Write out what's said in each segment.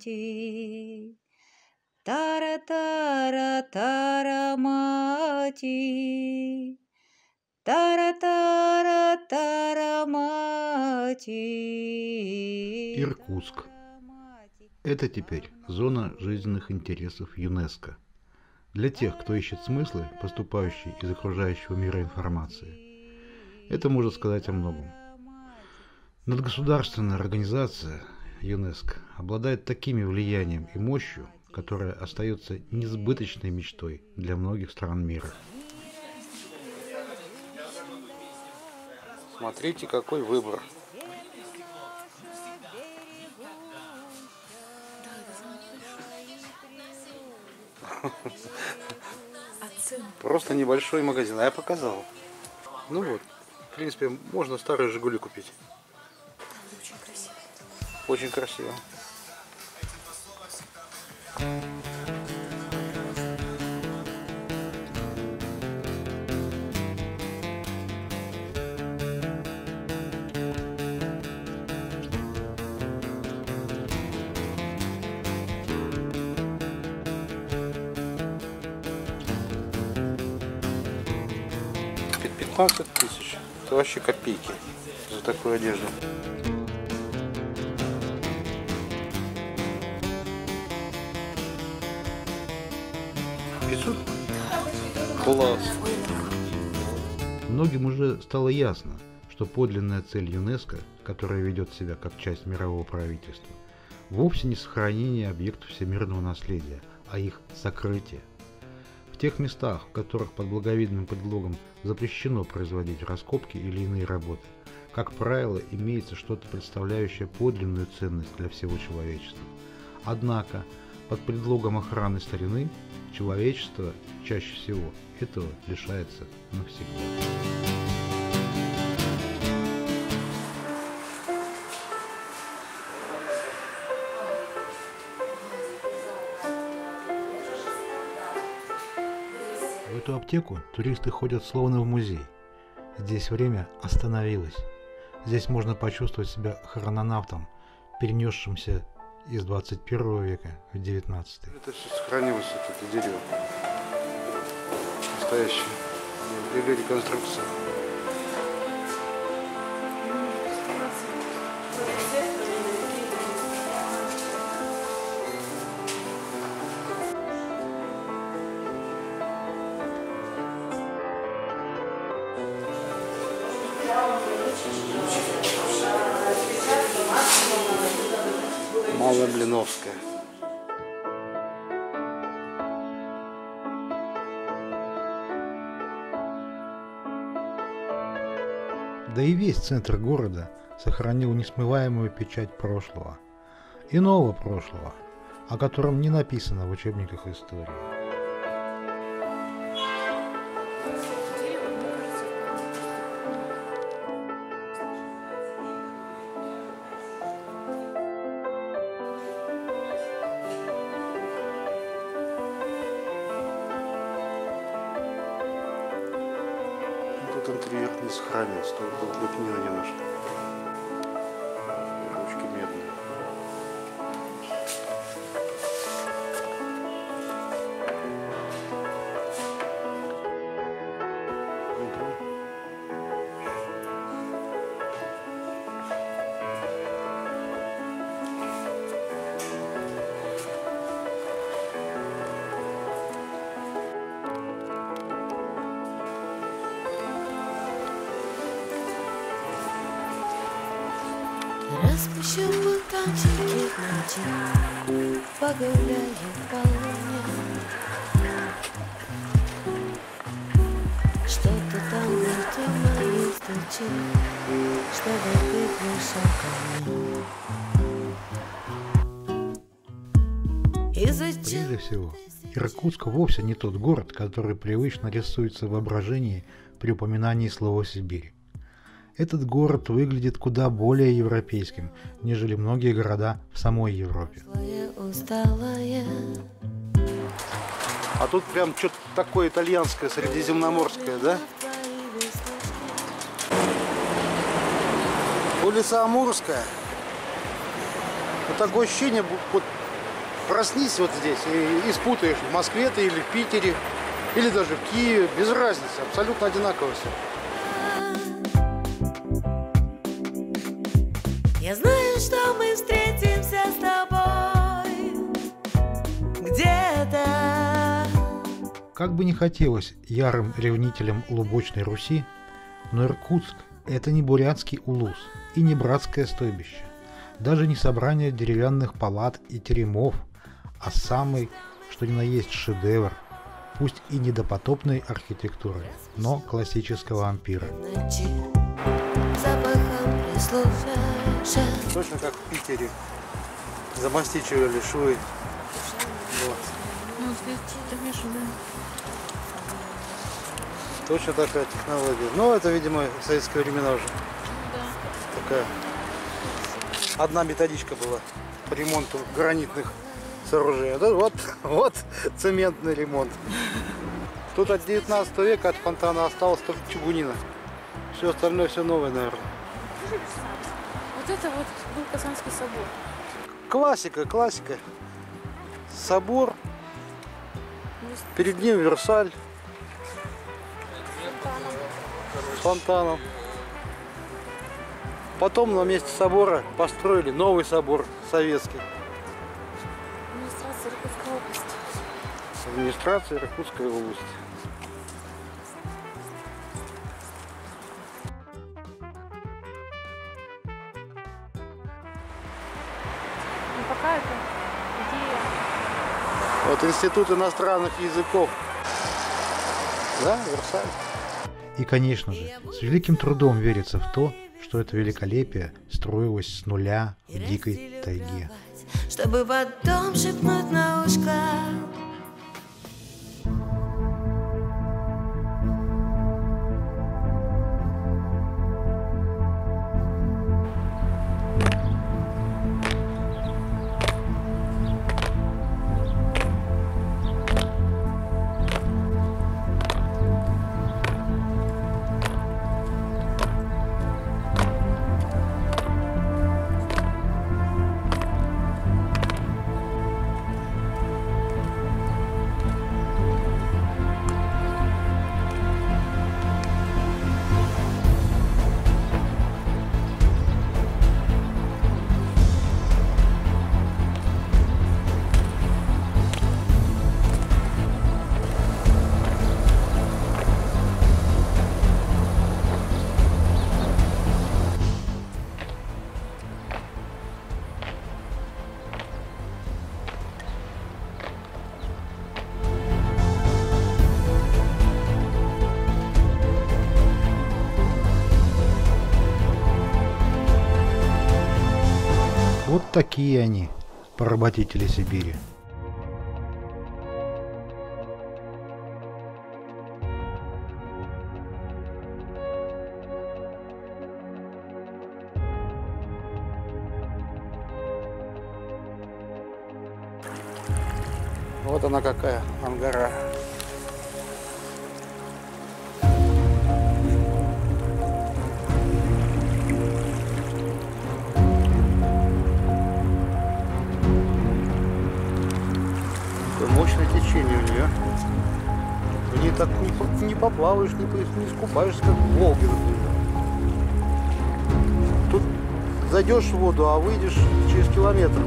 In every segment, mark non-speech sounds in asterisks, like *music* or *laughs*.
Тарамати. Тара-тара, тарамати. Тара-тара, тарамати. Иркутск. Это теперь зона жизненных интересов ЮНЕСКО. Для тех, кто ищет смыслы, поступающие из окружающего мира информации. Это может сказать о многом. Надгосударственная организация ЮНЕСКО обладает такими влиянием и мощью, которая остается несбыточной мечтой для многих стран мира. Смотрите, какой выбор. Просто небольшой магазин. А я показал. Ну вот, в принципе, можно старые Жигули купить. Очень красиво. 15 тысяч. Это вообще копейки за такую одежду. Пятьсот? Класс. Многим уже стало ясно, что подлинная цель ЮНЕСКО, которая ведет себя как часть мирового правительства, вовсе не сохранение объектов всемирного наследия, а их сокрытие. В тех местах, в которых под благовидным предлогом запрещено производить раскопки или иные работы, как правило, имеется что-то представляющее подлинную ценность для всего человечества. Однако, под предлогом охраны старины, человечество чаще всего этого лишается навсегда. В эту аптеку туристы ходят словно в музей. Здесь время остановилось. Здесь можно почувствовать себя хрононавтом, перенесшимся из 21 века в 19. Это все сохранилось, вот это дерево. Настоящее. Или реконструкция. Малая Блиновская. Да и весь центр города сохранил несмываемую печать прошлого. Иного прошлого, о котором не написано в учебниках истории. Не сохранился, тут был лепнина немножко. Ручки Распущу бутончики ночи, погуляю по луне. Что-то там внутри моей стучит, чтобы ты пришел ко мне. И зачем Прежде всего, Иркутск вовсе не тот город, который привычно рисуется в воображении при упоминании слова «Сибирь». Этот город выглядит куда более европейским, нежели многие города в самой Европе. А тут прям что-то такое итальянское, средиземноморское, да? Улица Амурская. Вот такое ощущение, вот проснись вот здесь и, и спутаешь, в Москве ты или в Питере, или даже в Киеве, без разницы, абсолютно одинаково все. Как бы не хотелось ярым ревнителям лубочной Руси, но Иркутск – это не бурятский улус и не братское стойбище, даже не собрание деревянных палат и теремов, а самый, что ни на есть шедевр, пусть и недопотопной архитектуры, но классического ампира. Точно как в Питере. Замастичивали швы. Вот. Ну, это вижу, да. Точно такая технология. Ну, это, видимо, советские времена уже. Да. Такая. Одна методичка была по ремонту гранитных сооружений. Да, вот, *laughs* вот цементный ремонт. Тут от 19 века от фонтана осталось только чугунина. Все остальное все новое, наверное. Вот это вот был Казанский собор. Классика, классика. Собор, перед ним Версаль фонтаном. Потом на месте собора построили новый собор советский. Администрация Иркутской области. Администрация Иркутской области. Ну, пока это идея. Вот Институт иностранных языков. Да, Версаль. И, конечно же, с великим трудом верится в то, что это великолепие строилось с нуля в дикой тайге. Чтобы потом шепнуть на ушко такие они, поработители Сибири. Вот она какая, ангара. Течение у нее. В ней так не, по- не поплаваешь, не, не искупаешься, как в Волге. Тут зайдешь в воду, а выйдешь через километр.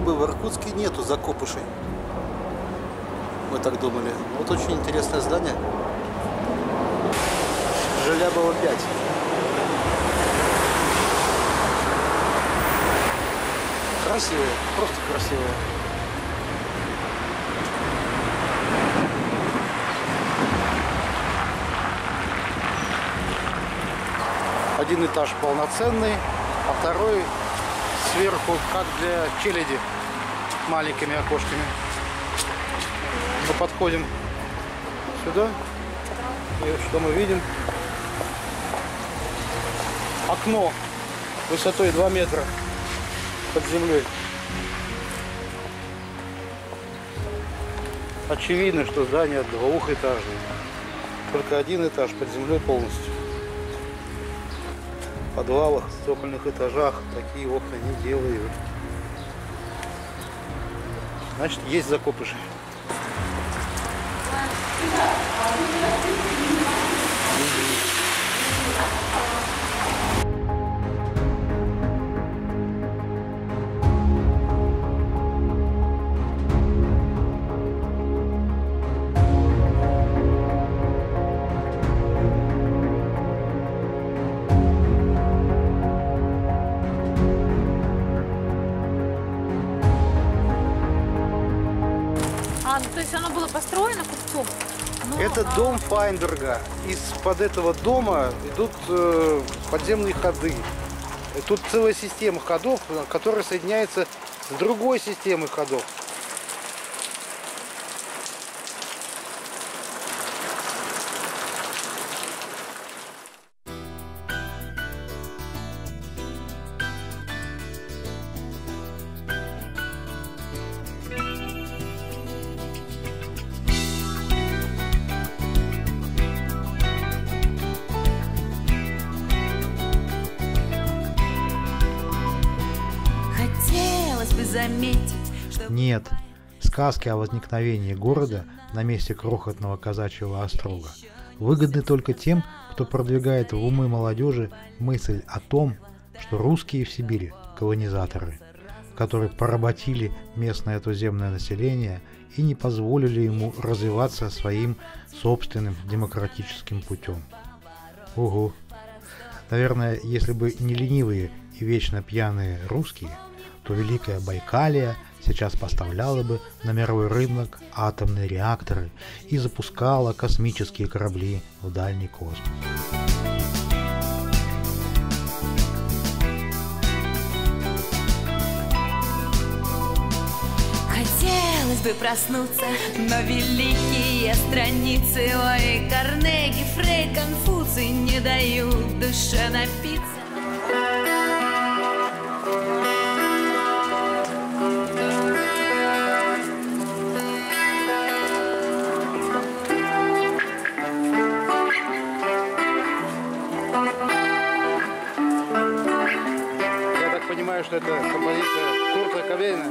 Вроде бы в Иркутске нету закопышей. Мы так думали. Вот очень интересное здание. Желябова 5. Красивая, просто красивая. Один этаж полноценный, а второй сверху, как для челяди, маленькими окошками. Мы подходим сюда. И что мы видим? Окно высотой 2 метра под землей. Очевидно, что здание двухэтажное. Только один этаж под землей полностью. Подвалах, в цокольных этажах такие окна не делают. Значит, есть закопыши. Дом Файнберга. Из-под этого дома идут э, подземные ходы. Тут целая система ходов, э, которая соединяется с другой системой ходов. Нет, сказки о возникновении города на месте крохотного казачьего острога выгодны только тем, кто продвигает в умы молодежи мысль о том, что русские в Сибири – колонизаторы, которые поработили местное туземное население и не позволили ему развиваться своим собственным демократическим путем. Угу. Наверное, если бы не ленивые и вечно пьяные русские, то Великая Байкалия сейчас поставляла бы на мировой рынок атомные реакторы и запускала космические корабли в дальний космос. Хотелось бы проснуться, но великие страницы Ой, Карнеги, Фрейд, Конфуций не дают душе напиться понимаю, что это композиция Курта Кобейна.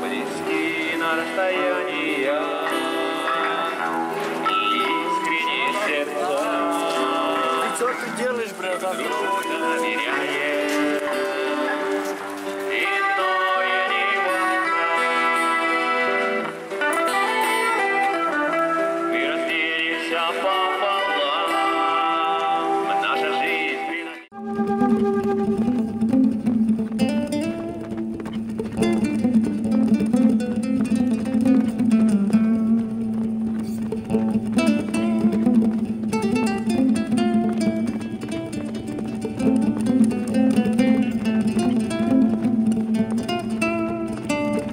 Близки на расстояние Искренние сердца Что ты делаешь, братан? доверяет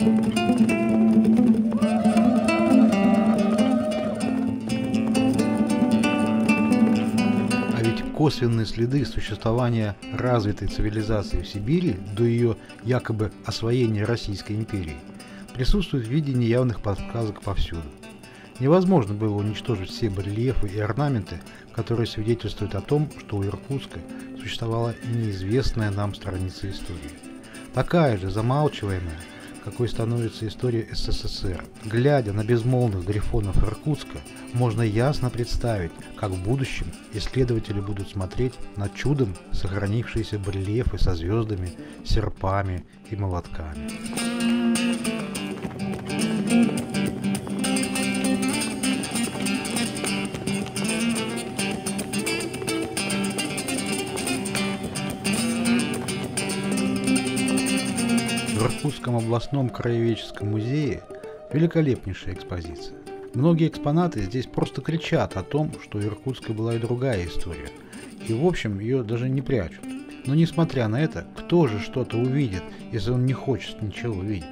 А ведь косвенные следы существования развитой цивилизации в Сибири до ее якобы освоения Российской империи присутствуют в виде неявных подсказок повсюду. Невозможно было уничтожить все барельефы и орнаменты, которые свидетельствуют о том, что у Иркутска существовала неизвестная нам страница истории. Такая же замалчиваемая, какой становится история СССР. Глядя на безмолвных грифонов Иркутска, можно ясно представить, как в будущем исследователи будут смотреть на чудом сохранившиеся барельефы со звездами, серпами и молотками. В Иркутском областном краеведческом музее великолепнейшая экспозиция. Многие экспонаты здесь просто кричат о том, что у Иркутска была и другая история. И в общем ее даже не прячут. Но несмотря на это, кто же что-то увидит, если он не хочет ничего видеть?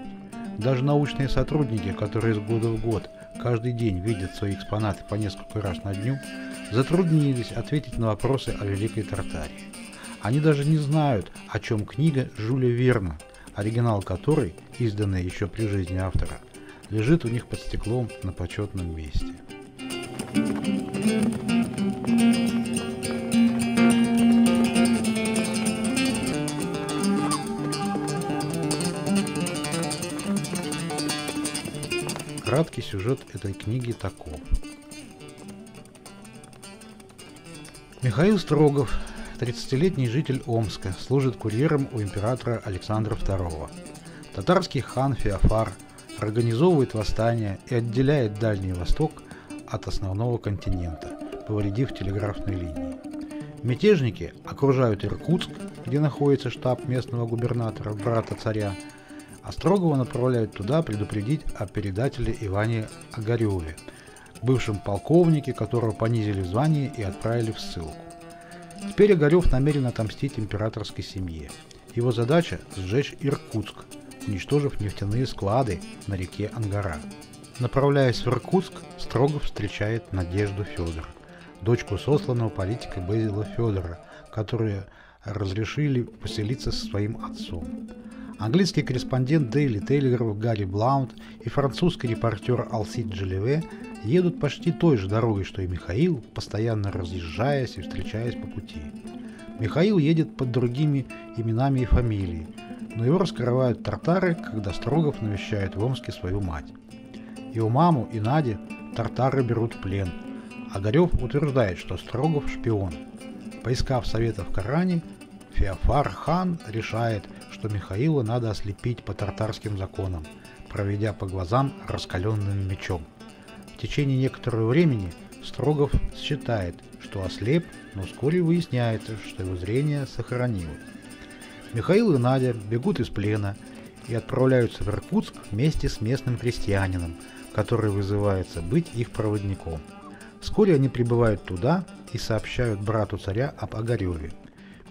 Даже научные сотрудники, которые из года в год каждый день видят свои экспонаты по несколько раз на дню, затруднились ответить на вопросы о Великой Тартарии. Они даже не знают, о чем книга Жюля Верна, оригинал которой, изданная еще при жизни автора, лежит у них под стеклом на почетном месте. Краткий сюжет этой книги таков. Михаил Строгов, 30-летний житель Омска, служит курьером у императора Александра II. Татарский хан Феофар организовывает восстание и отделяет Дальний Восток от основного континента, повредив телеграфной линии. Мятежники окружают Иркутск, где находится штаб местного губернатора, брата царя, а Строгова направляют туда предупредить о предателе Иване Огареве, бывшем полковнике, которого понизили в звании и отправили в ссылку. Теперь Огарев намерен отомстить императорской семье. Его задача – сжечь Иркутск, уничтожив нефтяные склады на реке Ангара. Направляясь в Иркутск, Строгов встречает Надежду Федор, дочку сосланного политика Безила Федора, которые разрешили поселиться со своим отцом. Английский корреспондент Daily Telegraph Гарри Блаунд и французский репортер Алсид Джелеве едут почти той же дорогой, что и Михаил, постоянно разъезжаясь и встречаясь по пути. Михаил едет под другими именами и фамилией, но его раскрывают тартары, когда Строгов навещает в Омске свою мать. Его маму и Наде тартары берут в плен. Огарев утверждает, что Строгов шпион. Поискав совета в Коране, Феофар хан решает, что Михаила надо ослепить по тартарским законам, проведя по глазам раскаленным мечом. В течение некоторого времени Строгов считает, что ослеп, но вскоре выясняется, что его зрение сохранилось. Михаил и Надя бегут из плена и отправляются в Иркутск вместе с местным крестьянином, который вызывается быть их проводником. Вскоре они прибывают туда и сообщают брату царя об Огареве.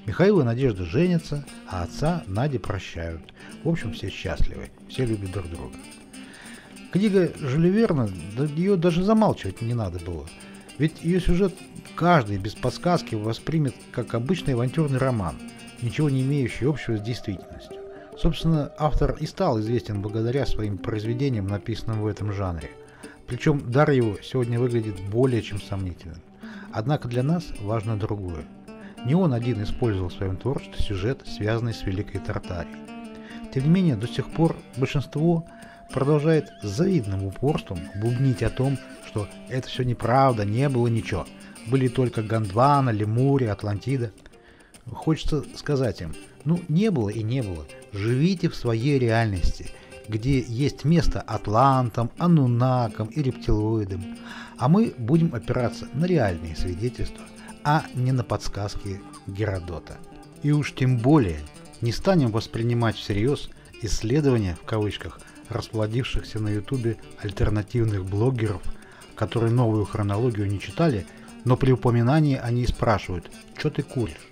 Михаил и Надежда женятся, а отца Наде прощают. В общем, все счастливы, все любят друг друга. Книга да ее даже замалчивать не надо было. Ведь ее сюжет каждый без подсказки воспримет как обычный авантюрный роман, ничего не имеющий общего с действительностью. Собственно, автор и стал известен благодаря своим произведениям, написанным в этом жанре. Причем дар его сегодня выглядит более чем сомнительным. Однако для нас важно другое. Не он один использовал в своем творчестве сюжет, связанный с Великой Тартарией. Тем не менее, до сих пор большинство продолжает с завидным упорством бубнить о том, что это все неправда, не было ничего. Были только Гондвана, Лемурия, Атлантида. Хочется сказать им, ну не было и не было. Живите в своей реальности, где есть место атлантам, анунакам и рептилоидам. А мы будем опираться на реальные свидетельства, а не на подсказки Геродота. И уж тем более не станем воспринимать всерьез исследования в кавычках расплодившихся на ютубе альтернативных блогеров, которые новую хронологию не читали, но при упоминании они спрашивают, что ты куришь?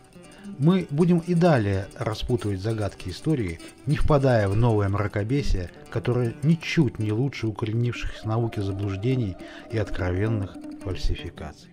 Мы будем и далее распутывать загадки истории, не впадая в новое мракобесие, которое ничуть не лучше укоренившихся в науке заблуждений и откровенных фальсификаций.